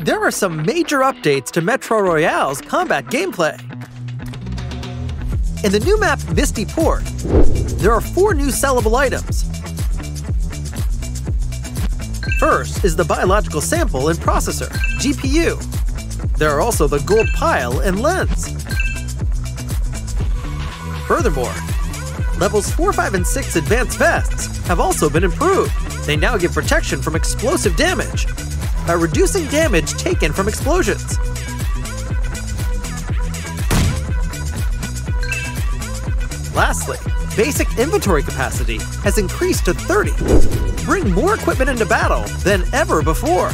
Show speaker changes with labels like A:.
A: There are some major updates to Metro Royale's combat gameplay. In the new map Misty Port, there are four new sellable items. First is the biological sample and processor, GPU. There are also the gold pile and lens. Furthermore, levels 4, 5, and 6 advanced vests have also been improved. They now give protection from explosive damage by reducing damage taken from explosions. Lastly, basic inventory capacity has increased to 30. Bring more equipment into battle than ever before.